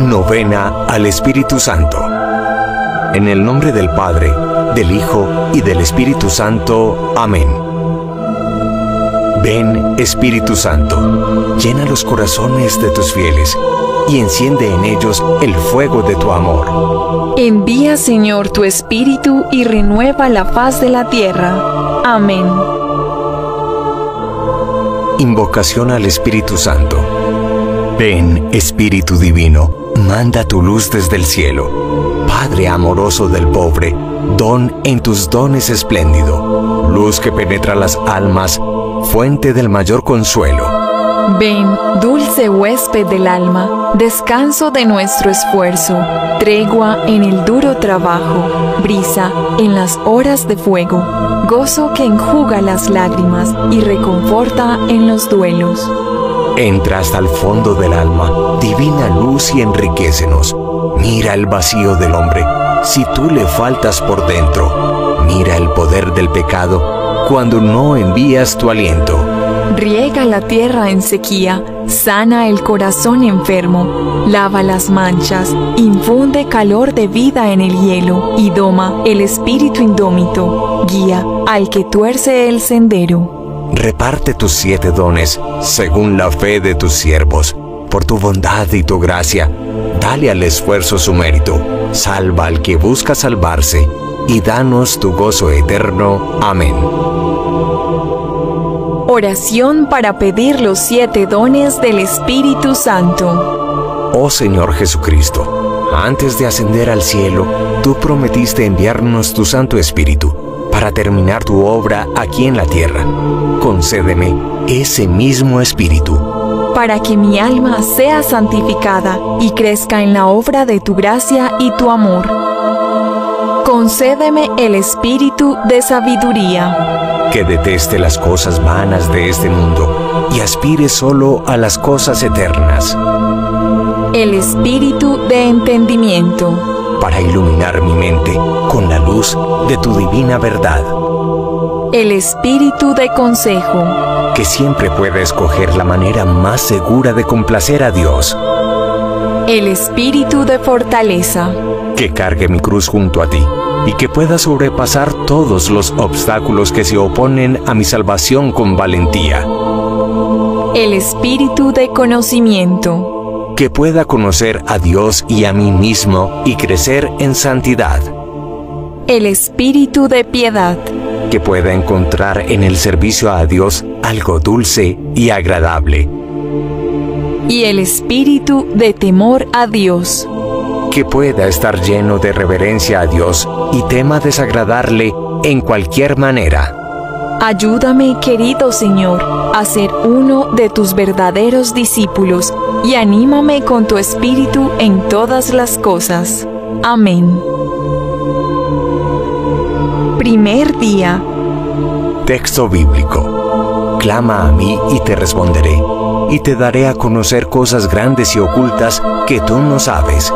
Novena al Espíritu Santo. En el nombre del Padre, del Hijo y del Espíritu Santo. Amén. Ven, Espíritu Santo, llena los corazones de tus fieles y enciende en ellos el fuego de tu amor. Envía, Señor, tu Espíritu y renueva la faz de la tierra. Amén. Invocación al Espíritu Santo. Ven, Espíritu Divino, manda tu luz desde el cielo. Padre amoroso del pobre, don en tus dones espléndido, luz que penetra las almas, fuente del mayor consuelo. Ven, dulce huésped del alma, descanso de nuestro esfuerzo, tregua en el duro trabajo, brisa en las horas de fuego, gozo que enjuga las lágrimas y reconforta en los duelos. Entra hasta el fondo del alma, divina luz y enriquecenos. Mira el vacío del hombre, si tú le faltas por dentro. Mira el poder del pecado cuando no envías tu aliento. Riega la tierra en sequía, sana el corazón enfermo, lava las manchas, infunde calor de vida en el hielo y doma el espíritu indómito, guía al que tuerce el sendero. Reparte tus siete dones según la fe de tus siervos. Por tu bondad y tu gracia, dale al esfuerzo su mérito. Salva al que busca salvarse y danos tu gozo eterno. Amén. Oración para pedir los siete dones del Espíritu Santo. Oh Señor Jesucristo, antes de ascender al cielo, tú prometiste enviarnos tu Santo Espíritu para terminar tu obra aquí en la tierra. Concédeme ese mismo Espíritu. Para que mi alma sea santificada y crezca en la obra de tu gracia y tu amor. Concédeme el espíritu de sabiduría. Que deteste las cosas vanas de este mundo y aspire solo a las cosas eternas. El espíritu de entendimiento. Para iluminar mi mente con la luz de tu divina verdad. El espíritu de consejo. Que siempre pueda escoger la manera más segura de complacer a Dios. El espíritu de fortaleza. Que cargue mi cruz junto a ti y que pueda sobrepasar todos los obstáculos que se oponen a mi salvación con valentía. El espíritu de conocimiento. Que pueda conocer a Dios y a mí mismo y crecer en santidad. El espíritu de piedad. Que pueda encontrar en el servicio a Dios algo dulce y agradable. Y el espíritu de temor a Dios que pueda estar lleno de reverencia a Dios y tema desagradarle en cualquier manera. Ayúdame, querido Señor, a ser uno de tus verdaderos discípulos y anímame con tu espíritu en todas las cosas. Amén. Primer día. Texto bíblico. Clama a mí y te responderé, y te daré a conocer cosas grandes y ocultas que tú no sabes.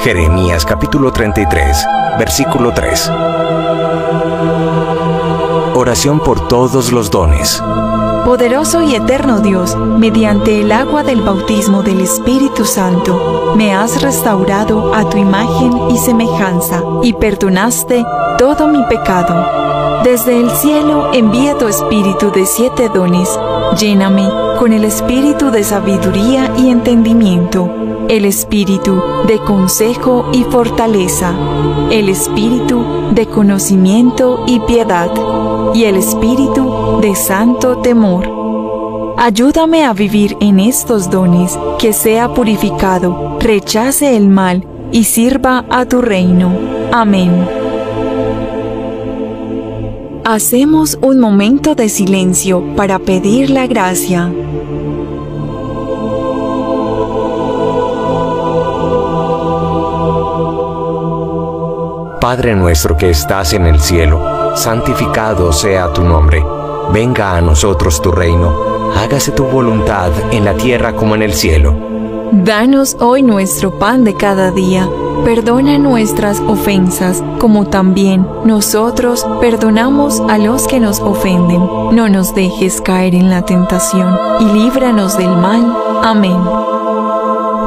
Jeremías capítulo 33, versículo 3. Oración por todos los dones. Poderoso y eterno Dios, mediante el agua del bautismo del Espíritu Santo, me has restaurado a tu imagen y semejanza, y perdonaste todo mi pecado. Desde el cielo envía tu espíritu de siete dones, lléname con el espíritu de sabiduría y entendimiento el espíritu de consejo y fortaleza, el espíritu de conocimiento y piedad, y el espíritu de santo temor. Ayúdame a vivir en estos dones, que sea purificado, rechace el mal y sirva a tu reino. Amén. Hacemos un momento de silencio para pedir la gracia. Padre nuestro que estás en el cielo, santificado sea tu nombre. Venga a nosotros tu reino. Hágase tu voluntad en la tierra como en el cielo. Danos hoy nuestro pan de cada día. Perdona nuestras ofensas, como también nosotros perdonamos a los que nos ofenden. No nos dejes caer en la tentación, y líbranos del mal. Amén.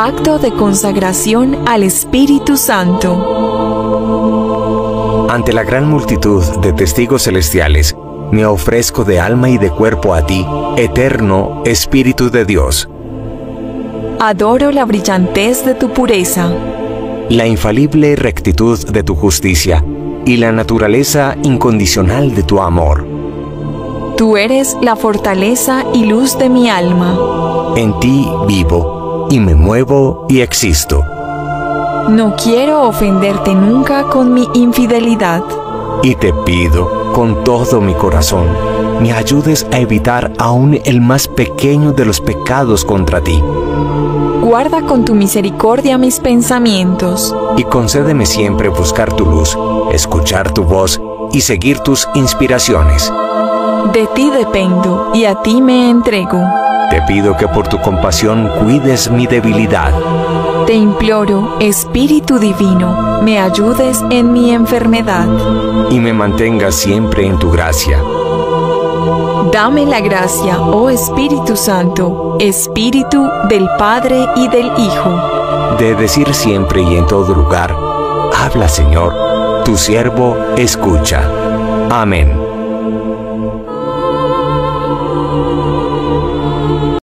Acto de consagración al Espíritu Santo. Ante la gran multitud de testigos celestiales, me ofrezco de alma y de cuerpo a ti, eterno Espíritu de Dios. Adoro la brillantez de tu pureza, la infalible rectitud de tu justicia y la naturaleza incondicional de tu amor. Tú eres la fortaleza y luz de mi alma. En ti vivo y me muevo y existo. No quiero ofenderte nunca con mi infidelidad. Y te pido, con todo mi corazón, me ayudes a evitar aún el más pequeño de los pecados contra ti. Guarda con tu misericordia mis pensamientos. Y concédeme siempre buscar tu luz, escuchar tu voz y seguir tus inspiraciones. De ti dependo y a ti me entrego. Te pido que por tu compasión cuides mi debilidad. Te imploro, Espíritu Divino, me ayudes en mi enfermedad. Y me mantengas siempre en tu gracia. Dame la gracia, oh Espíritu Santo, Espíritu del Padre y del Hijo. De decir siempre y en todo lugar, habla Señor, tu siervo escucha. Amén.